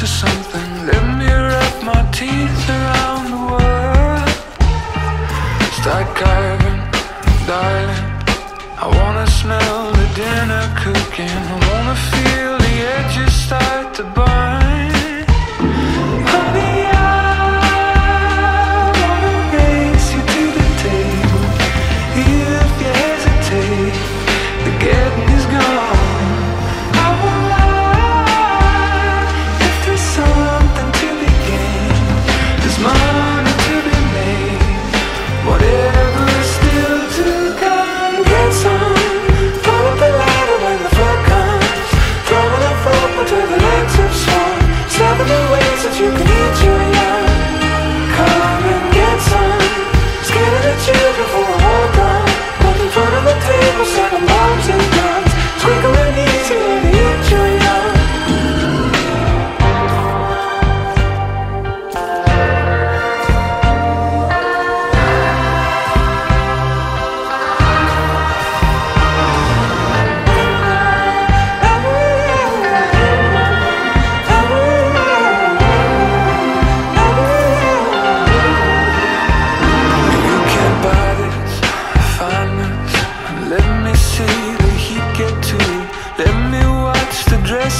to something. Let me wrap my teeth around the world. Start carving, darling. I wanna smell the dinner cooking. I wanna feel the edges start to burn.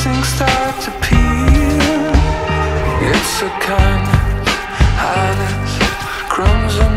missing start to peel It's a kind of highness crumbs